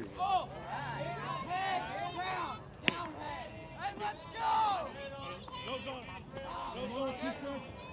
There you go. Oh. Down head. And let's go. No zone. No zone. Two.